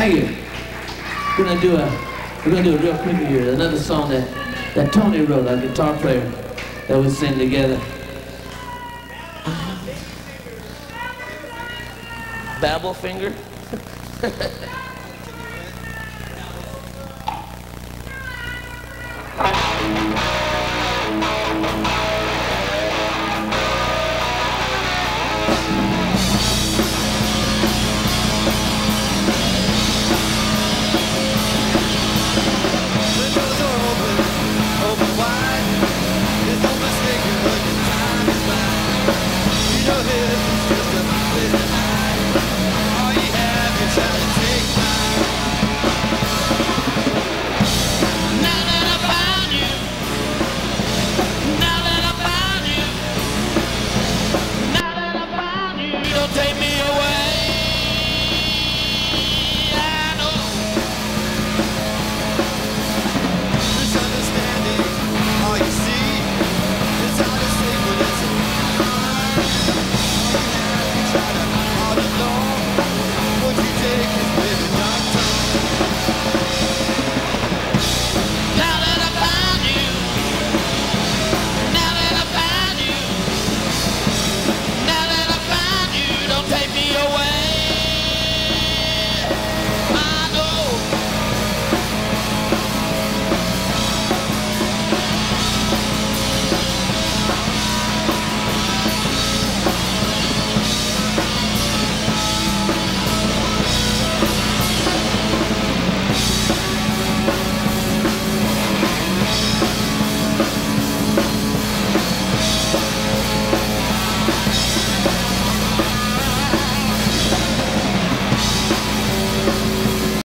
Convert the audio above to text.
Thank you. We're gonna do a we're gonna do a real quick here. Another song that that Tony wrote, our guitar player, that we sing together. Babble finger.